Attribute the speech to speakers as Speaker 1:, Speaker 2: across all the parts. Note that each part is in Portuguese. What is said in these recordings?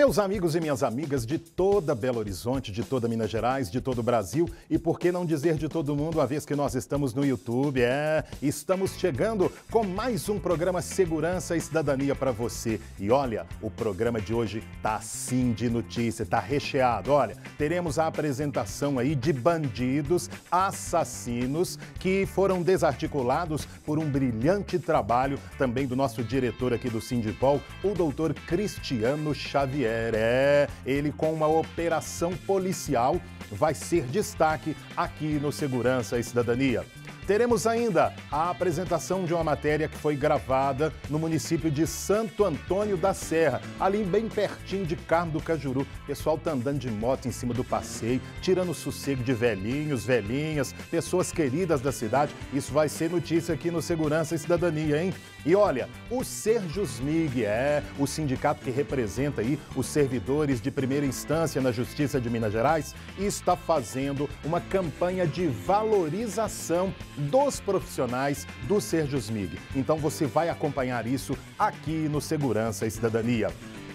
Speaker 1: Meus amigos e minhas amigas de toda Belo Horizonte, de toda Minas Gerais, de todo o Brasil e por que não dizer de todo mundo, uma vez que nós estamos no YouTube, é, estamos chegando com mais um programa Segurança e Cidadania para você. E olha, o programa de hoje tá assim de notícia, tá recheado. Olha, teremos a apresentação aí de bandidos, assassinos que foram desarticulados por um brilhante trabalho também do nosso diretor aqui do Sindipol, o doutor Cristiano Xavier. Ele com uma operação policial vai ser destaque aqui no Segurança e Cidadania. Teremos ainda a apresentação de uma matéria que foi gravada no município de Santo Antônio da Serra, ali bem pertinho de Carmo do Cajuru. O pessoal tá andando de moto em cima do passeio, tirando o sossego de velhinhos, velhinhas, pessoas queridas da cidade. Isso vai ser notícia aqui no Segurança e Cidadania, hein? E olha, o Serjusmig é o sindicato que representa aí os servidores de primeira instância na Justiça de Minas Gerais está fazendo uma campanha de valorização dos profissionais do Serjusmig. Então você vai acompanhar isso aqui no Segurança e Cidadania.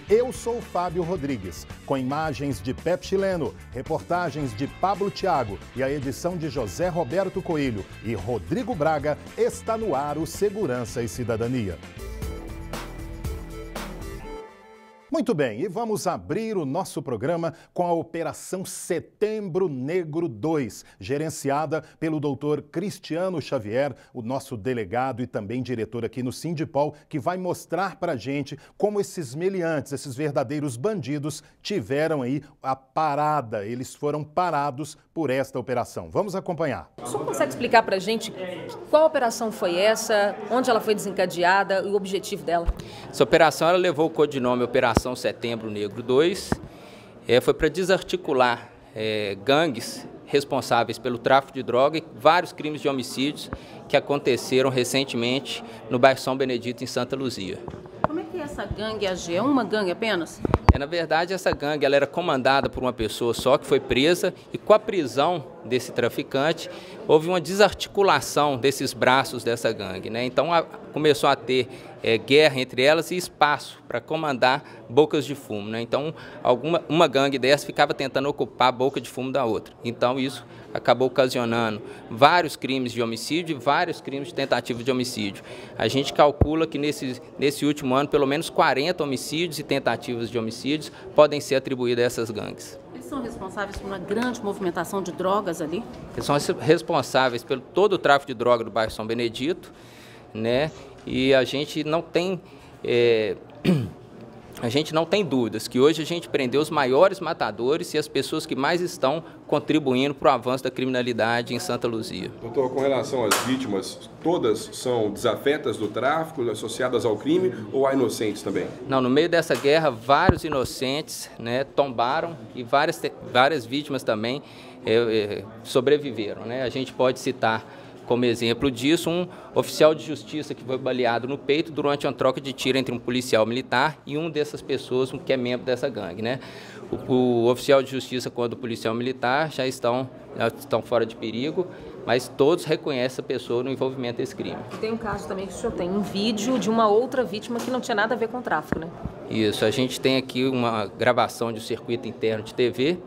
Speaker 1: Eu sou Fábio Rodrigues, com imagens de Pep Chileno, reportagens de Pablo Thiago e a edição de José Roberto Coelho e Rodrigo Braga, está no ar o Segurança e Cidadania. Muito bem, e vamos abrir o nosso programa com a Operação Setembro Negro 2, gerenciada pelo doutor Cristiano Xavier, o nosso delegado e também diretor aqui no Sindipol, que vai mostrar para a gente como esses meliantes, esses verdadeiros bandidos, tiveram aí a parada, eles foram parados por esta operação. Vamos acompanhar.
Speaker 2: O senhor consegue explicar para a gente qual operação foi essa, onde ela foi desencadeada e o objetivo dela?
Speaker 3: Essa operação ela levou o codinome Operação Setembro Negro 2, é, foi para desarticular é, gangues responsáveis pelo tráfico de droga e vários crimes de homicídios que aconteceram recentemente no bairro São Benedito, em Santa Luzia.
Speaker 2: Como é que é essa gangue AG? É uma gangue apenas?
Speaker 3: É, na verdade, essa gangue ela era comandada por uma pessoa só que foi presa e com a prisão desse traficante houve uma desarticulação desses braços dessa gangue. Né? Então a, começou a ter é, guerra entre elas e espaço para comandar bocas de fumo. Né? Então alguma, uma gangue dessa ficava tentando ocupar a boca de fumo da outra. Então isso acabou ocasionando vários crimes de homicídio e vários crimes de tentativa de homicídio. A gente calcula que nesse, nesse último ano, pelo menos 40 homicídios e tentativas de homicídios podem ser atribuídos a essas gangues.
Speaker 2: Eles são responsáveis por uma grande movimentação de drogas ali?
Speaker 3: Eles são responsáveis pelo todo o tráfico de droga do bairro São Benedito, né? E a gente não tem... É... a gente não tem dúvidas que hoje a gente prendeu os maiores matadores e as pessoas que mais estão contribuindo para o avanço da criminalidade em Santa Luzia.
Speaker 4: Doutor, com relação às vítimas, todas são desafetas do tráfico, associadas ao crime ou há inocentes também?
Speaker 3: Não, no meio dessa guerra, vários inocentes né, tombaram e várias, várias vítimas também é, é, sobreviveram. Né? A gente pode citar como exemplo disso, um oficial de justiça que foi baleado no peito durante uma troca de tiro entre um policial militar e um dessas pessoas que é membro dessa gangue. Né? O, o oficial de justiça quanto o policial militar já estão, já estão fora de perigo, mas todos reconhecem a pessoa no envolvimento desse crime.
Speaker 2: Tem um caso também que o senhor tem, um vídeo de uma outra vítima que não tinha nada a ver com o tráfico, né?
Speaker 3: Isso, a gente tem aqui uma gravação de um circuito interno de TV,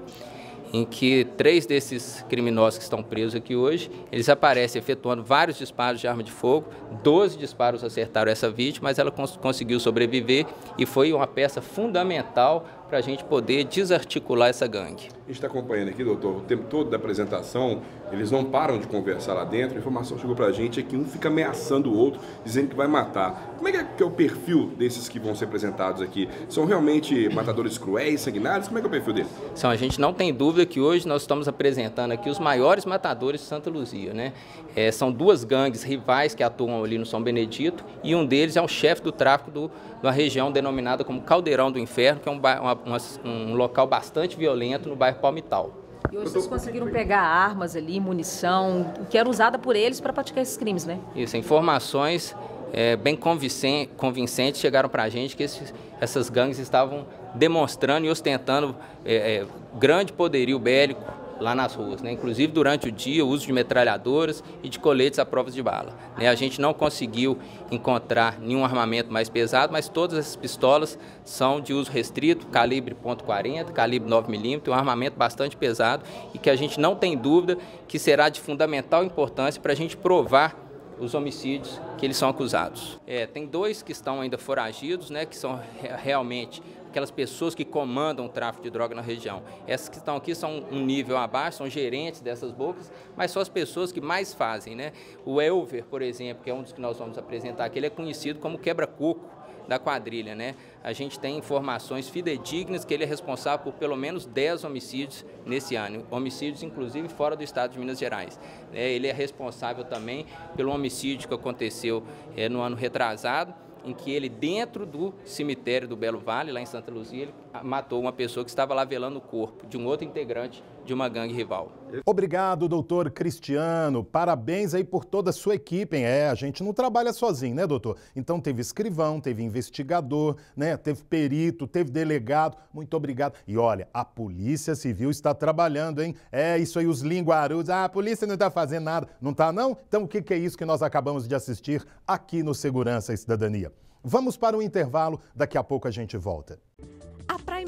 Speaker 3: em que três desses criminosos que estão presos aqui hoje, eles aparecem efetuando vários disparos de arma de fogo, 12 disparos acertaram essa vítima, mas ela cons conseguiu sobreviver e foi uma peça fundamental para a gente poder desarticular essa gangue.
Speaker 4: A gente está acompanhando aqui, doutor, o tempo todo da apresentação, eles não param de conversar lá dentro, a informação chegou para a gente é que um fica ameaçando o outro, dizendo que vai matar. Como é que, é que é o perfil desses que vão ser apresentados aqui? São realmente matadores cruéis, sanguinários? Como é que é o perfil deles?
Speaker 3: São, a gente não tem dúvida que hoje nós estamos apresentando aqui os maiores matadores de Santa Luzia. Né? É, são duas gangues rivais que atuam ali no São Benedito e um deles é o chefe do tráfico do, de uma região denominada como Caldeirão do Inferno, que é um, uma, uma, um local bastante violento no bairro Palmital.
Speaker 2: E hoje vocês conseguiram pegar armas ali, munição, que era usada por eles para praticar esses crimes, né?
Speaker 3: Isso, informações é, bem convincentes chegaram para a gente que esses, essas gangues estavam demonstrando e ostentando é, é, grande poderio bélico lá nas ruas, né? inclusive durante o dia, o uso de metralhadoras e de coletes à prova de bala. Né? A gente não conseguiu encontrar nenhum armamento mais pesado, mas todas essas pistolas são de uso restrito, calibre .40, calibre 9mm, um armamento bastante pesado e que a gente não tem dúvida que será de fundamental importância para a gente provar os homicídios que eles são acusados. É, tem dois que estão ainda foragidos, né, que são realmente aquelas pessoas que comandam o tráfico de droga na região. Essas que estão aqui são um nível abaixo, são gerentes dessas bocas, mas são as pessoas que mais fazem. Né? O Elver, por exemplo, que é um dos que nós vamos apresentar aqui, ele é conhecido como quebra-coco da quadrilha, né? A gente tem informações fidedignas que ele é responsável por pelo menos 10 homicídios nesse ano, homicídios inclusive fora do estado de Minas Gerais. É, ele é responsável também pelo homicídio que aconteceu é, no ano retrasado, em que ele, dentro do cemitério do Belo Vale, lá em Santa Luzia, ele matou uma pessoa que estava lá velando o corpo de um outro integrante de uma gangue rival.
Speaker 1: Obrigado, doutor Cristiano. Parabéns aí por toda a sua equipe. Hein? É, a gente não trabalha sozinho, né, doutor? Então teve escrivão, teve investigador, né? Teve perito, teve delegado. Muito obrigado. E olha, a Polícia Civil está trabalhando, hein? É isso aí, os linguarudos. Ah, a polícia não está fazendo nada. Não está, não? Então o que, que é isso que nós acabamos de assistir aqui no Segurança e Cidadania? Vamos para um intervalo, daqui a pouco a gente volta.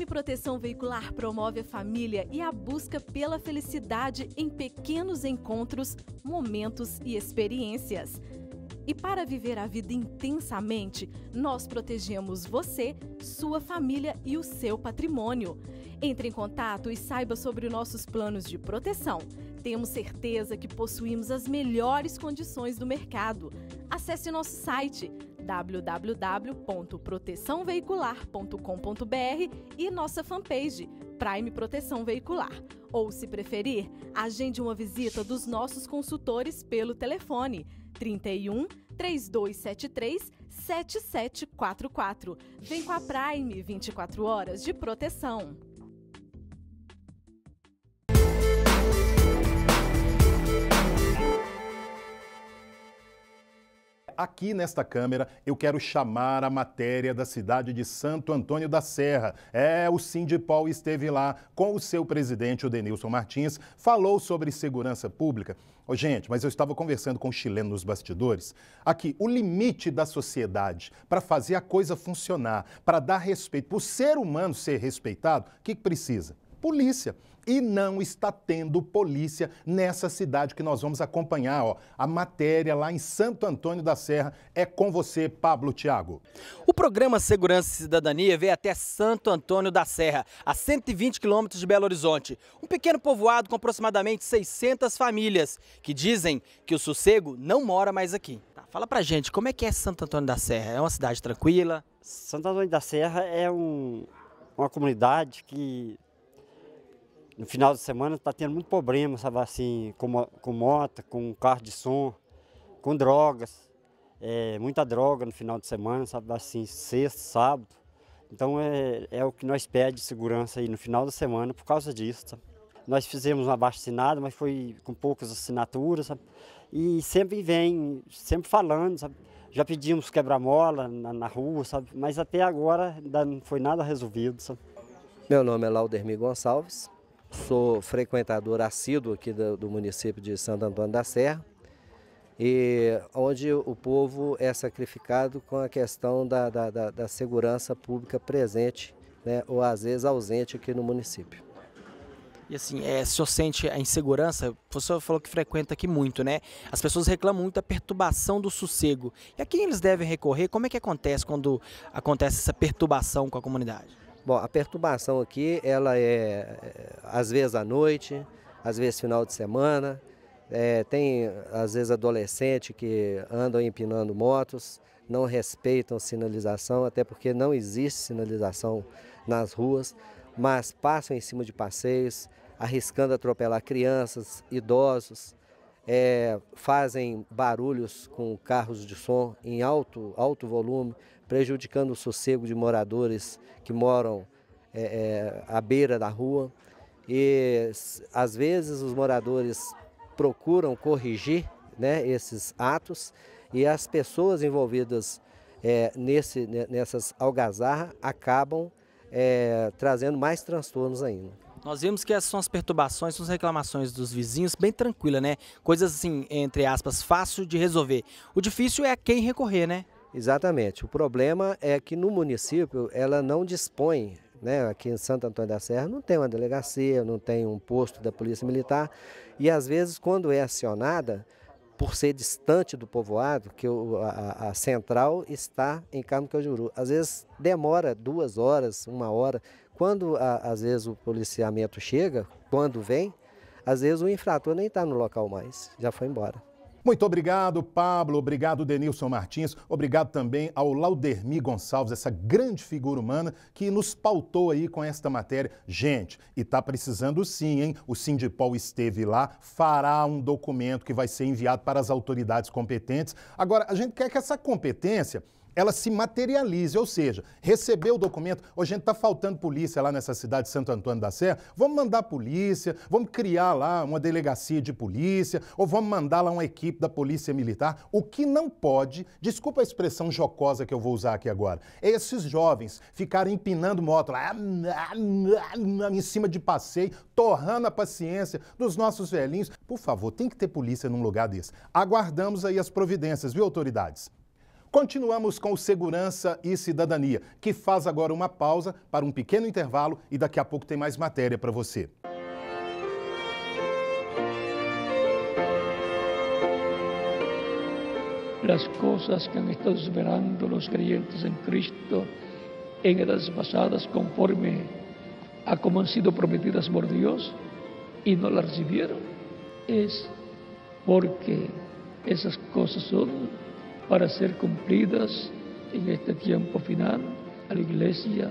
Speaker 5: Prime Proteção Veicular promove a família e a busca pela felicidade em pequenos encontros, momentos e experiências. E para viver a vida intensamente, nós protegemos você, sua família e o seu patrimônio. Entre em contato e saiba sobre nossos planos de proteção. Temos certeza que possuímos as melhores condições do mercado. Acesse nosso site www.proteçãoveicular.com.br e nossa fanpage Prime Proteção Veicular. Ou, se preferir, agende uma visita dos nossos consultores pelo telefone 31 3273 7744. Vem com a Prime 24 horas de proteção.
Speaker 1: Aqui nesta câmera, eu quero chamar a matéria da cidade de Santo Antônio da Serra. É, o Sindipol esteve lá com o seu presidente, o Denilson Martins, falou sobre segurança pública. Oh, gente, mas eu estava conversando com o chileno nos bastidores. Aqui, o limite da sociedade para fazer a coisa funcionar, para dar respeito, para o ser humano ser respeitado, o que, que precisa? Polícia e não está tendo polícia nessa cidade que nós vamos acompanhar. Ó. A matéria lá em Santo Antônio da Serra é com você, Pablo Tiago.
Speaker 6: O programa Segurança e Cidadania veio até Santo Antônio da Serra, a 120 quilômetros de Belo Horizonte. Um pequeno povoado com aproximadamente 600 famílias, que dizem que o sossego não mora mais aqui. Tá, fala pra gente, como é que é Santo Antônio da Serra? É uma cidade tranquila?
Speaker 7: Santo Antônio da Serra é um, uma comunidade que no final de semana está tendo muito problema, sabe assim, com, com moto, com carro de som, com drogas. É, muita droga no final de semana, sabe assim, sexta, sábado. Então é, é o que nós pedimos de segurança aí no final da semana por causa disso. Sabe? Nós fizemos uma assinada, mas foi com poucas assinaturas, sabe? E sempre vem, sempre falando, sabe? Já pedimos quebra-mola na, na, rua, sabe? Mas até agora ainda não foi nada resolvido, sabe?
Speaker 8: Meu nome é Laudermir Gonçalves, Sou frequentador assíduo aqui do, do, município de Santo Antônio da Serra, e onde o povo é sacrificado com a questão da, da, da, da segurança pública presente, né, ou às vezes ausente aqui no município.
Speaker 6: E assim, é, o senhor sente a insegurança? O senhor falou que frequenta aqui muito, né? As pessoas reclamam muito da perturbação do sossego. E a quem eles devem recorrer? Como é que acontece quando acontece essa perturbação com a comunidade?
Speaker 8: Bom, a perturbação aqui, ela é, é às vezes à noite, às vezes final de semana. É, tem às vezes adolescente que andam empinando motos, não respeitam sinalização, até porque não existe sinalização nas ruas, mas passam em cima de passeios, arriscando atropelar crianças, idosos, é, fazem barulhos com carros de som em alto, alto volume, prejudicando o sossego de moradores que moram é, é, à beira da rua. E às vezes os moradores procuram corrigir né, esses atos e as pessoas envolvidas é, nesse, nessas algazarras acabam é, trazendo mais transtornos ainda.
Speaker 6: Nós vimos que essas são as perturbações, são as reclamações dos vizinhos, bem tranquila, né? Coisas assim, entre aspas, fácil de resolver. O difícil é quem recorrer, né?
Speaker 8: Exatamente. O problema é que no município ela não dispõe, né? Aqui em Santo Antônio da Serra não tem uma delegacia, não tem um posto da Polícia Militar e às vezes quando é acionada, por ser distante do povoado, que a, a, central está em Carmo Cajuru. Às vezes demora duas horas, uma hora. Quando a, às vezes o policiamento chega, quando vem, às vezes o infrator nem está no local mais, já foi embora.
Speaker 1: Muito obrigado, Pablo. Obrigado, Denilson Martins. Obrigado também ao Laudermi Gonçalves, essa grande figura humana que nos pautou aí com esta matéria. Gente, e tá precisando sim, hein? O Sindipol esteve lá, fará um documento que vai ser enviado para as autoridades competentes. Agora, a gente quer que essa competência ela se materialize, ou seja, receber o documento. A gente está faltando polícia lá nessa cidade de Santo Antônio da Serra. Vamos mandar polícia, vamos criar lá uma delegacia de polícia, ou vamos mandar lá uma equipe da Polícia Militar. O que não pode, desculpa a expressão jocosa que eu vou usar aqui agora, é esses jovens ficarem empinando moto lá em cima de passeio, torrando a paciência dos nossos velhinhos. Por favor, tem que ter polícia num lugar desse. Aguardamos aí as providências, viu, autoridades? Continuamos com o Segurança e Cidadania, que faz agora uma pausa para um pequeno intervalo e daqui a pouco tem mais matéria para você.
Speaker 9: Las cosas que han estado esperando los creyentes en Cristo en edades pasadas conforme a como han sido prometidas por Dios y no las recibieron, es porque esas cosas son para ser cumplidas en este tiempo final a la iglesia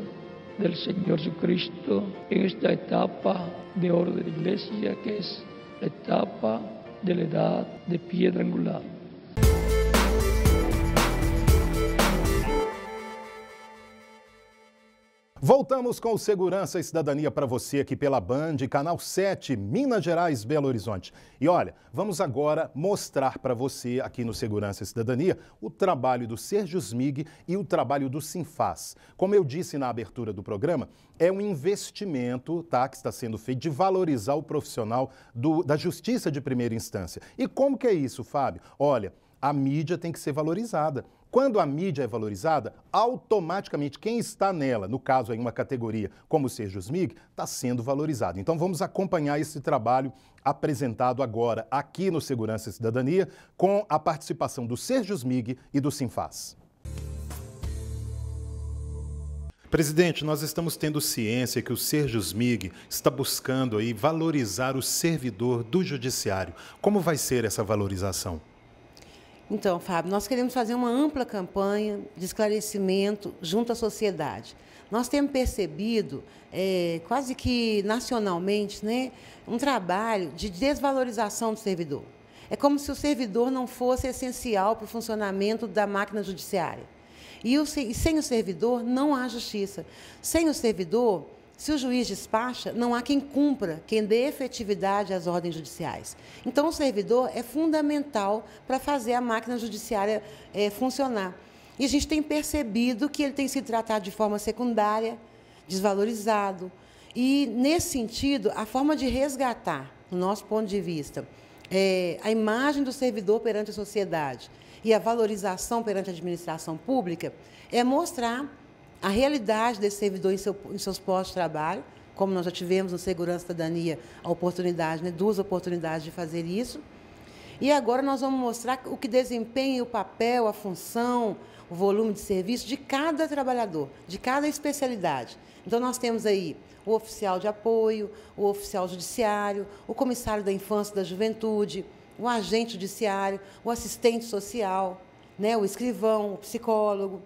Speaker 9: del Señor Jesucristo en esta etapa de oro de la iglesia que es la etapa de la edad de piedra angular.
Speaker 1: Voltamos com o Segurança e Cidadania para você aqui pela Band, canal 7, Minas Gerais, Belo Horizonte. E olha, vamos agora mostrar para você aqui no Segurança e Cidadania o trabalho do Sérgio Smig e o trabalho do Sinfaz. Como eu disse na abertura do programa, é um investimento tá, que está sendo feito de valorizar o profissional do, da justiça de primeira instância. E como que é isso, Fábio? Olha, a mídia tem que ser valorizada. Quando a mídia é valorizada, automaticamente quem está nela, no caso aí uma categoria como o Sejus MIG, está sendo valorizado. Então vamos acompanhar esse trabalho apresentado agora aqui no Segurança e Cidadania com a participação do Sejus MIG e do Sinfaz. Presidente, nós estamos tendo ciência que o Serjus MIG está buscando aí valorizar o servidor do judiciário. Como vai ser essa valorização?
Speaker 10: Então, Fábio, nós queremos fazer uma ampla campanha de esclarecimento junto à sociedade. Nós temos percebido, é, quase que nacionalmente, né, um trabalho de desvalorização do servidor. É como se o servidor não fosse essencial para o funcionamento da máquina judiciária. E, o, e sem o servidor não há justiça. Sem o servidor, se o juiz despacha, não há quem cumpra, quem dê efetividade às ordens judiciais. Então, o servidor é fundamental para fazer a máquina judiciária é, funcionar. E a gente tem percebido que ele tem sido tratado de forma secundária, desvalorizado. E, nesse sentido, a forma de resgatar, no nosso ponto de vista, é, a imagem do servidor perante a sociedade e a valorização perante a administração pública é mostrar a realidade desse servidor em, seu, em seus postos de trabalho, como nós já tivemos no Segurança Cidadania a oportunidade, né, duas oportunidades de fazer isso. E agora nós vamos mostrar o que desempenha o papel, a função, o volume de serviço de cada trabalhador, de cada especialidade. Então nós temos aí o oficial de apoio, o oficial judiciário, o comissário da infância e da juventude, o agente judiciário, o assistente social, né, o escrivão, o psicólogo.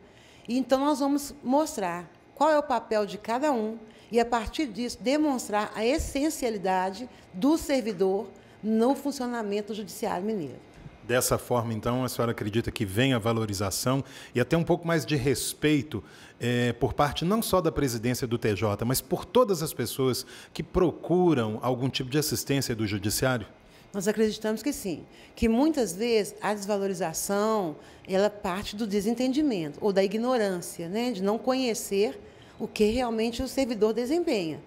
Speaker 10: E então nós vamos mostrar qual é o papel de cada um e, a partir disso, demonstrar a essencialidade do servidor no funcionamento do Judiciário Mineiro.
Speaker 1: Dessa forma, então, a senhora acredita que vem a valorização e até um pouco mais de respeito é, por parte não só da presidência do TJ, mas por todas as pessoas que procuram algum tipo de assistência do Judiciário?
Speaker 10: Nós acreditamos que sim, que muitas vezes a desvalorização ela parte do desentendimento ou da ignorância, né, de não conhecer o que realmente o servidor desempenha.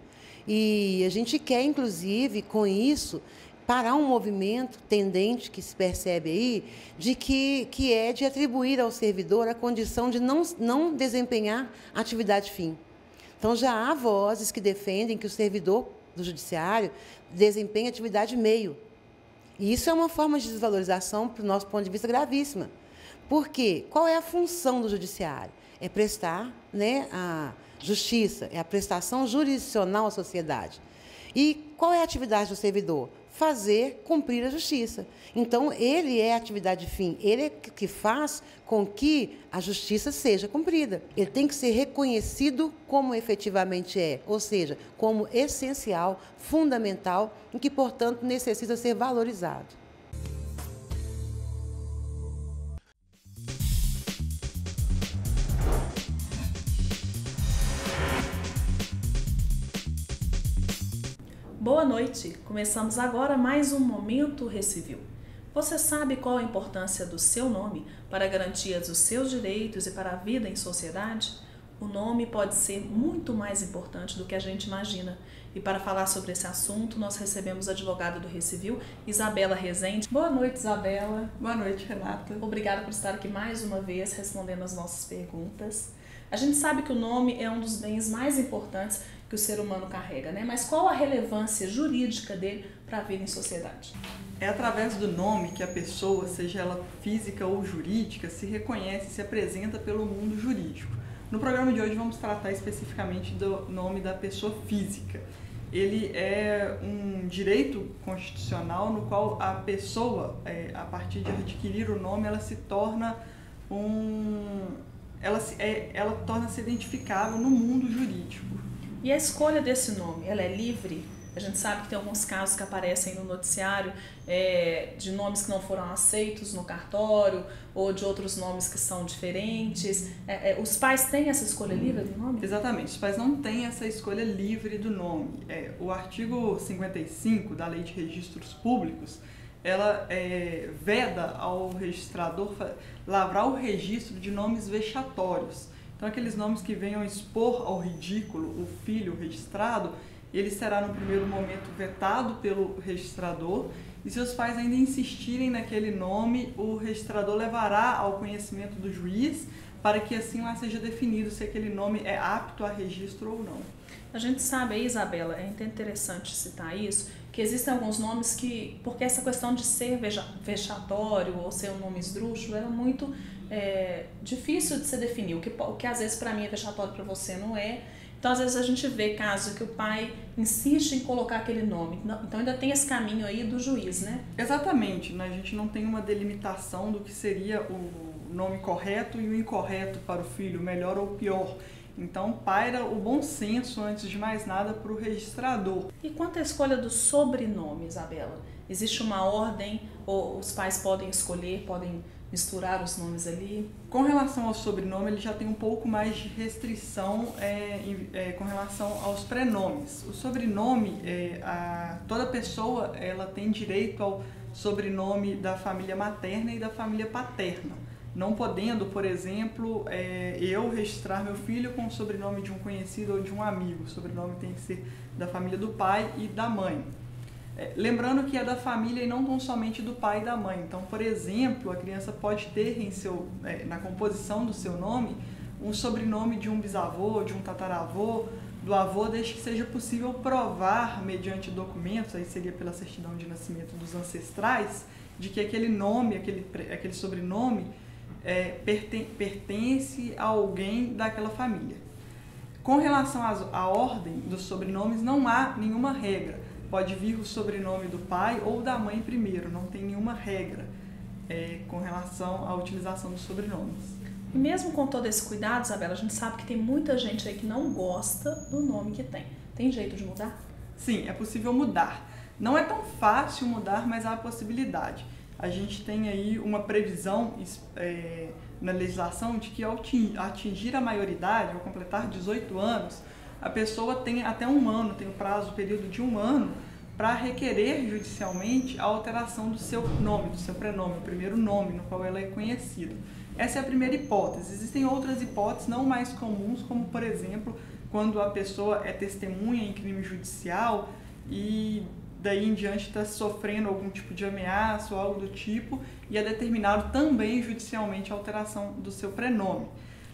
Speaker 10: E a gente quer, inclusive, com isso, parar um movimento tendente que se percebe aí, de que, que é de atribuir ao servidor a condição de não, não desempenhar atividade fim. Então, já há vozes que defendem que o servidor do judiciário desempenhe atividade meio. E isso é uma forma de desvalorização, para o nosso ponto de vista, gravíssima. Por quê? Qual é a função do judiciário? É prestar né, a justiça, é a prestação jurisdicional à sociedade. E qual é a atividade do servidor? Fazer cumprir a justiça. Então, ele é a atividade fim, ele é que faz com que a justiça seja cumprida. Ele tem que ser reconhecido como efetivamente é, ou seja, como essencial, fundamental e que, portanto, necessita ser valorizado.
Speaker 11: Boa noite! Começamos agora mais um Momento Recivil. Você sabe qual a importância do seu nome para a garantia dos seus direitos e para a vida em sociedade? O nome pode ser muito mais importante do que a gente imagina. E para falar sobre esse assunto, nós recebemos a advogada do Recivil, Isabela Rezende. Boa noite, Isabela.
Speaker 12: Boa noite, Renata.
Speaker 11: Obrigada por estar aqui mais uma vez respondendo as nossas perguntas. A gente sabe que o nome é um dos bens mais importantes que o ser humano carrega, né? Mas qual a relevância jurídica dele para a vida em sociedade?
Speaker 12: É através do nome que a pessoa, seja ela física ou jurídica, se reconhece, se apresenta pelo mundo jurídico. No programa de hoje vamos tratar especificamente do nome da pessoa física. Ele é um direito constitucional no qual a pessoa, é, a partir de adquirir o nome, ela se torna um, ela, é, ela torna-se identificável no mundo jurídico.
Speaker 11: E a escolha desse nome, ela é livre? A gente sabe que tem alguns casos que aparecem no noticiário é, de nomes que não foram aceitos no cartório ou de outros nomes que são diferentes. É, é, os pais têm essa escolha livre do nome?
Speaker 12: Exatamente, os pais não têm essa escolha livre do nome. É, o artigo 55 da Lei de Registros Públicos ela é, veda ao registrador lavrar o registro de nomes vexatórios. Então, aqueles nomes que venham expor ao ridículo o filho registrado, ele será no primeiro momento vetado pelo registrador e se os pais ainda insistirem naquele nome, o registrador levará ao conhecimento do juiz para que assim lá seja definido se aquele nome é apto a registro ou não.
Speaker 11: A gente sabe Isabela, é interessante citar isso, que existem alguns nomes que, porque essa questão de ser vexatório ou ser um nome esdrúxulo era muito é, difícil de se definir. O que, o que às vezes para mim é vexatório para você não é. Então, às vezes a gente vê casos que o pai insiste em colocar aquele nome. Então, ainda tem esse caminho aí do juiz, né?
Speaker 12: Exatamente. Né? A gente não tem uma delimitação do que seria o nome correto e o incorreto para o filho, melhor ou pior. Então, paira o bom senso, antes de mais nada, para o registrador.
Speaker 11: E quanto à escolha do sobrenome, Isabela? Existe uma ordem ou os pais podem escolher, podem misturar os nomes ali?
Speaker 12: Com relação ao sobrenome, ele já tem um pouco mais de restrição é, é, com relação aos prenomes. O sobrenome, é, a, toda pessoa ela tem direito ao sobrenome da família materna e da família paterna. Não podendo, por exemplo, é, eu registrar meu filho com o sobrenome de um conhecido ou de um amigo. O sobrenome tem que ser da família do pai e da mãe. É, lembrando que é da família e não tão somente do pai e da mãe. Então, por exemplo, a criança pode ter em seu, é, na composição do seu nome um sobrenome de um bisavô, de um tataravô, do avô, desde que seja possível provar, mediante documentos, aí seria pela certidão de nascimento dos ancestrais, de que aquele nome, aquele, aquele sobrenome, é, perten pertence a alguém daquela família. Com relação à ordem dos sobrenomes, não há nenhuma regra pode vir o sobrenome do pai ou da mãe primeiro, não tem nenhuma regra é, com relação à utilização dos sobrenomes.
Speaker 11: E mesmo com todo esse cuidado, Isabela, a gente sabe que tem muita gente aí que não gosta do nome que tem. Tem jeito de mudar?
Speaker 12: Sim, é possível mudar. Não é tão fácil mudar, mas há a possibilidade. A gente tem aí uma previsão é, na legislação de que ao atingir a maioridade, ao completar 18 anos, a pessoa tem até um ano, tem o prazo, o período de um ano, para requerer judicialmente a alteração do seu nome, do seu prenome, o primeiro nome no qual ela é conhecida. Essa é a primeira hipótese. Existem outras hipóteses não mais comuns, como por exemplo, quando a pessoa é testemunha em crime judicial e daí em diante está sofrendo algum tipo de ameaça ou algo do tipo e é determinado também judicialmente a alteração do seu prenome.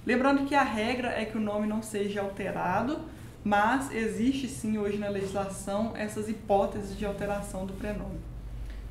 Speaker 12: Lembrando que a regra é que o nome não seja alterado, mas existe sim hoje na legislação essas hipóteses de alteração do prenome.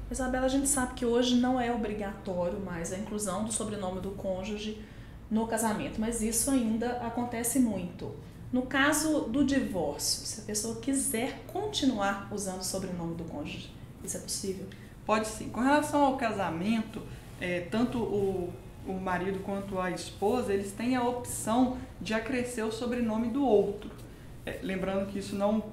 Speaker 11: Isabela, a gente sabe que hoje não é obrigatório mais a inclusão do sobrenome do cônjuge no casamento, mas isso ainda acontece muito. No caso do divórcio, se a pessoa quiser continuar usando o sobrenome do cônjuge, isso é possível?
Speaker 12: Pode sim. Com relação ao casamento, é, tanto o, o marido quanto a esposa, eles têm a opção de acrescer o sobrenome do outro. É, lembrando que isso não,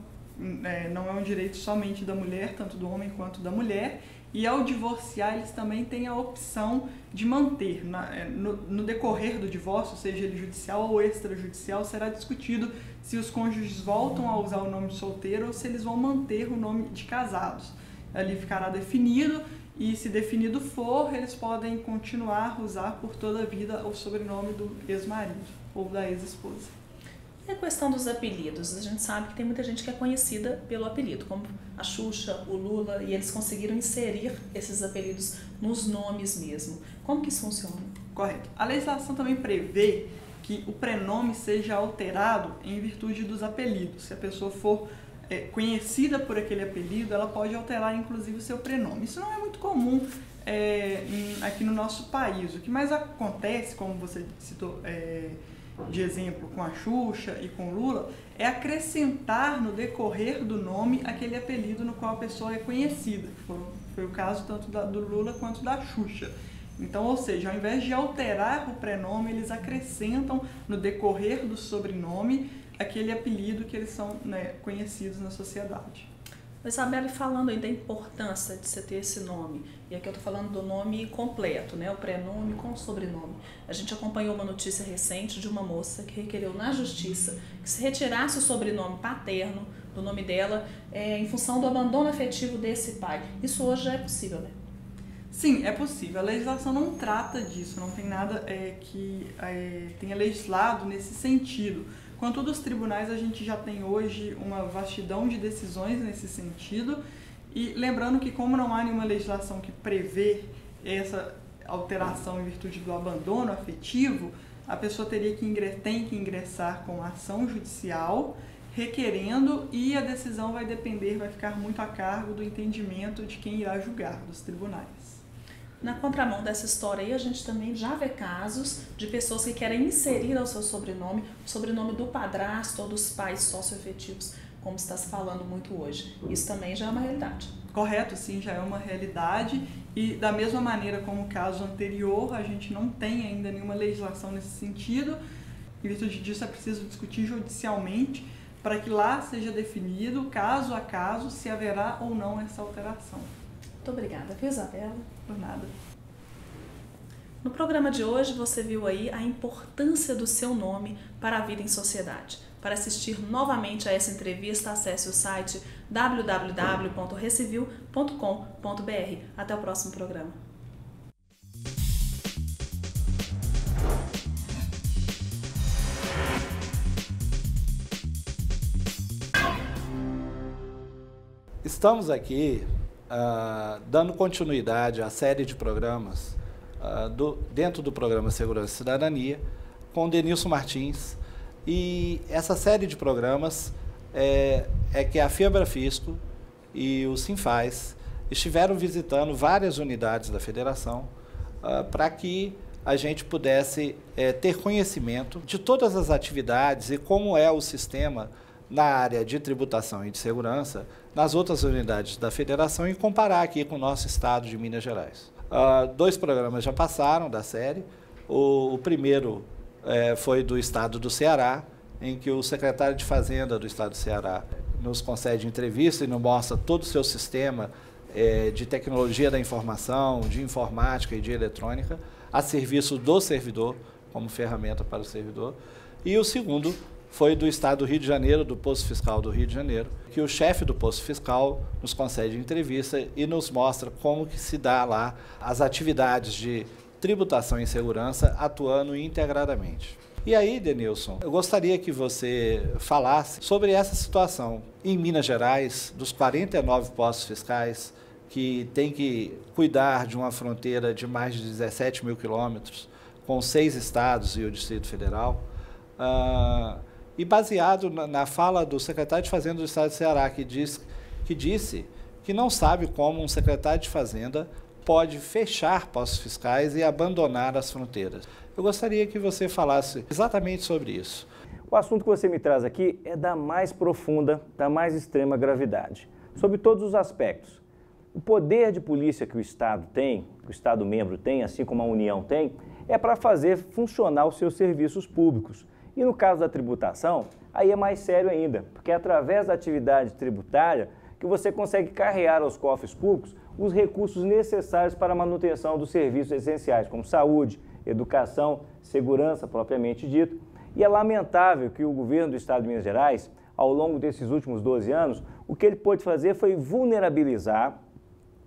Speaker 12: é, não é um direito somente da mulher, tanto do homem quanto da mulher, e ao divorciar, eles também têm a opção de manter. É, no, no, decorrer do divórcio, seja ele judicial ou extrajudicial, será discutido se os cônjuges voltam a usar o nome solteiro ou se eles vão manter o nome de casados. Ali ficará definido e, se definido for, eles podem continuar a usar por toda a vida o sobrenome do ex-marido ou da ex-esposa.
Speaker 11: E a questão dos apelidos? A gente sabe que tem muita gente que é conhecida pelo apelido, como a Xuxa, o Lula, e eles conseguiram inserir esses apelidos nos nomes mesmo. Como que isso funciona?
Speaker 12: Correto. A legislação também prevê que o prenome seja alterado em virtude dos apelidos. Se a pessoa for é, conhecida por aquele apelido, ela pode alterar inclusive o seu prenome. Isso não é muito comum é, aqui no nosso país. O que mais acontece, como você citou, é, de exemplo com a Xuxa e com Lula, é acrescentar no decorrer do nome aquele apelido no qual a pessoa é conhecida. Foi, o caso tanto da, do Lula quanto da Xuxa. Então, ou seja, ao invés de alterar o prenome, eles acrescentam no decorrer do sobrenome aquele apelido que eles são né, conhecidos na sociedade.
Speaker 11: Isabelle, falando aí da importância de você ter esse nome, e aqui eu estou falando do nome completo, né, o prenome com o sobrenome. A gente acompanhou uma notícia recente de uma moça que requereu na justiça que se retirasse o sobrenome paterno do nome dela é, em função do abandono afetivo desse pai. Isso hoje já é possível, né?
Speaker 12: Sim, é possível. A legislação não trata disso, não tem nada é, que é, tenha legislado nesse sentido. Quanto dos tribunais, a gente já tem hoje uma vastidão de decisões nesse sentido. E lembrando que, como não há nenhuma legislação que prevê essa alteração em virtude do abandono afetivo, a pessoa teria que tem que ingressar com ação judicial requerendo e a decisão vai depender, vai ficar muito a cargo do entendimento de quem irá julgar, dos tribunais.
Speaker 11: Na contramão dessa história aí, a gente também já vê casos de pessoas que querem inserir ao seu sobrenome o sobrenome do padrasto ou dos pais socioafetivos, como está se falando muito hoje. Isso também já é uma realidade.
Speaker 12: Correto, sim, já é uma realidade. E da mesma maneira como o caso anterior, a gente não tem ainda nenhuma legislação nesse sentido. Em virtude disso, é preciso discutir judicialmente para que lá seja definido, caso a caso, se haverá ou não essa alteração.
Speaker 11: Muito obrigada, viu, Isabela?
Speaker 12: Nada.
Speaker 11: No programa de hoje você viu aí a importância do seu nome para a vida em sociedade. Para assistir novamente a essa entrevista, acesse o site www.recivil.com.br. Até o próximo programa.
Speaker 13: Estamos aqui uh, dando continuidade à série de programas uh, do, dentro do programa Segurança e Cidadania com Denilson Martins. E essa série de programas é, é que a Fiabra Fisco e o Sinfaz estiveram visitando várias unidades da federação uh, para que a gente pudesse é, ter conhecimento de todas as atividades e como é o sistema na área de tributação e de segurança nas outras unidades da federação e comparar aqui com o nosso estado de Minas Gerais. Uh, dois programas já passaram da série. O, o primeiro é, foi do estado do Ceará, em que o secretário de Fazenda do estado do Ceará nos concede entrevista e nos mostra todo o seu sistema é, de tecnologia da informação, de informática e de eletrônica, a serviço do servidor, como ferramenta para o servidor. E o segundo foi do Estado do Rio de Janeiro, do Posto Fiscal do Rio de Janeiro, que o chefe do Posto Fiscal nos concede entrevista e nos mostra como que se dá lá as atividades de tributação e segurança atuando integradamente. E aí, Denilson, eu gostaria que você falasse sobre essa situação. Em Minas Gerais, dos 49 postos fiscais que tem que cuidar de uma fronteira de mais de 17 mil quilômetros, com seis estados e o Distrito Federal, uh, e baseado na, na, fala do secretário de Fazenda do Estado de Ceará, que, diz, que disse que não sabe como um secretário de Fazenda pode fechar postos fiscais e abandonar as fronteiras. Eu gostaria que você falasse exatamente sobre isso.
Speaker 14: O assunto que você me traz aqui é da mais profunda, da mais extrema gravidade, sobre todos os aspectos. O poder de polícia que o Estado tem, que o Estado membro tem, assim como a União tem, é para fazer funcionar os seus serviços públicos. E no caso da tributação, aí é mais sério ainda, porque é através da atividade tributária que você consegue carregar aos cofres públicos os recursos necessários para a manutenção dos serviços essenciais, como saúde, educação, segurança propriamente dito. E é lamentável que o governo do Estado de Minas Gerais, ao longo desses últimos 12 anos, o que ele pôde fazer foi vulnerabilizar,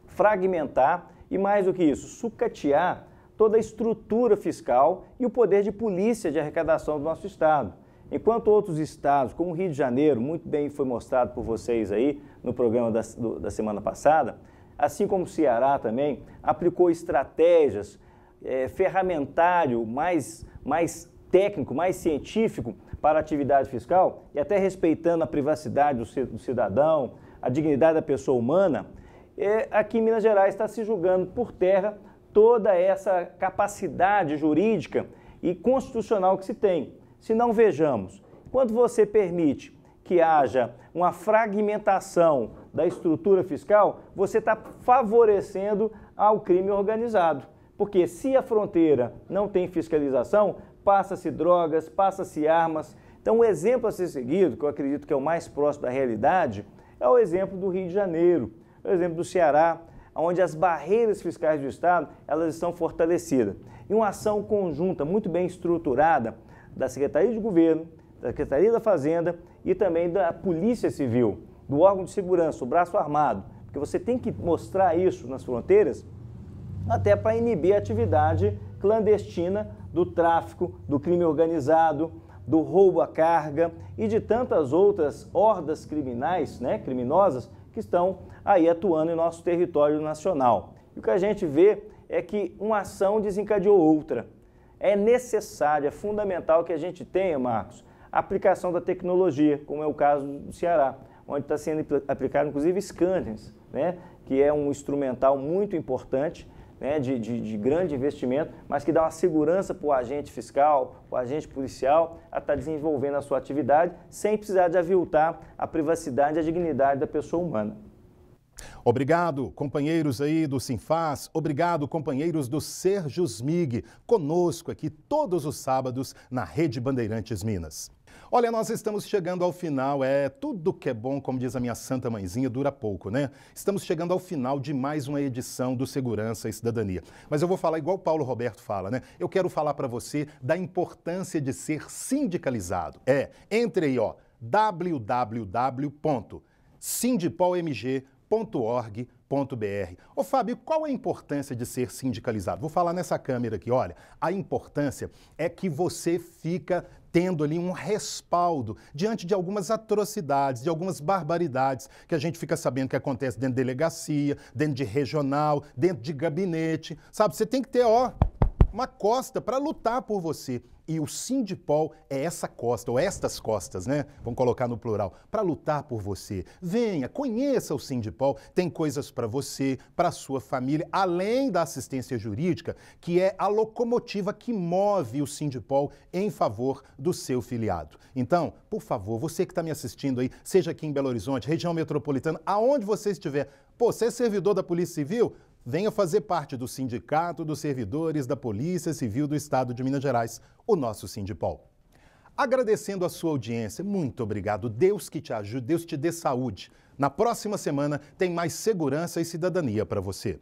Speaker 14: fragmentar e, mais do que isso, sucatear toda a estrutura fiscal e o poder de polícia de arrecadação do nosso Estado. Enquanto outros estados, como o Rio de Janeiro, muito bem foi mostrado por vocês aí no programa da, do, da semana passada, assim como o Ceará também, aplicou estratégias é, ferramentário mais, mais técnico, mais científico para a atividade fiscal e até respeitando a privacidade do cidadão, a dignidade da pessoa humana, é, aqui em Minas Gerais está se julgando por terra toda essa capacidade jurídica e constitucional que se tem. Se não vejamos, quando você permite que haja uma fragmentação da estrutura fiscal, você está favorecendo ao crime organizado. Porque se a fronteira não tem fiscalização, passa-se drogas, passa-se armas. Então, o exemplo a ser seguido, que eu acredito que é o mais próximo da realidade, é o exemplo do Rio de Janeiro, é o exemplo do Ceará, onde as barreiras fiscais do Estado elas estão fortalecidas. E uma ação conjunta, muito bem estruturada, da Secretaria de Governo, da Secretaria da Fazenda e também da Polícia Civil, do órgão de segurança, o braço armado, porque você tem que mostrar isso nas fronteiras até para inibir a atividade clandestina do tráfico, do crime organizado, do roubo à carga e de tantas outras hordas criminais, né, criminosas, que estão aí atuando em nosso território nacional. E o que a gente vê é que uma ação desencadeou outra. É necessário, é fundamental que a gente tenha, Marcos, a aplicação da tecnologia, como é o caso do Ceará, onde está sendo aplicado inclusive scanners, né, que é um instrumental muito importante né, de, de, de, grande investimento, mas que dá uma segurança para o agente fiscal, o agente policial, a estar tá desenvolvendo a sua atividade sem precisar de aviltar a privacidade e a dignidade da pessoa humana.
Speaker 1: Obrigado, companheiros aí do Sinfaz. Obrigado, companheiros do Serjus MIG, conosco aqui todos os sábados na Rede Bandeirantes Minas. Olha, nós estamos chegando ao final. É tudo que é bom, como diz a minha santa mãezinha, dura pouco, né? Estamos chegando ao final de mais uma edição do Segurança e Cidadania. Mas eu vou falar igual o Paulo Roberto fala, né? Eu quero falar para você da importância de ser sindicalizado. É, entre aí, ó, www.sindipolmg.org.br. Ô Fábio, qual a importância de ser sindicalizado? Vou falar nessa câmera aqui, olha. A importância é que você fica tendo ali um respaldo diante de algumas atrocidades, de algumas barbaridades que a gente fica sabendo que acontece dentro de delegacia, dentro de regional, dentro de gabinete, sabe? Você tem que ter, ó, uma costa para lutar por você. E o Sindipol é essa costa, ou estas costas, né? Vamos colocar no plural, para lutar por você. Venha, conheça o Sindipol, tem coisas para você, para sua família, além da assistência jurídica, que é a locomotiva que move o Sindipol em favor do seu filiado. Então, por favor, você que está me assistindo aí, seja aqui em Belo Horizonte, região metropolitana, aonde você estiver, pô, você é servidor da Polícia Civil? Venha fazer parte do Sindicato dos Servidores da Polícia Civil do Estado de Minas Gerais, o nosso Sindipol. Agradecendo a sua audiência, muito obrigado. Deus que te ajude, Deus te dê saúde. Na próxima semana tem mais segurança e cidadania para você.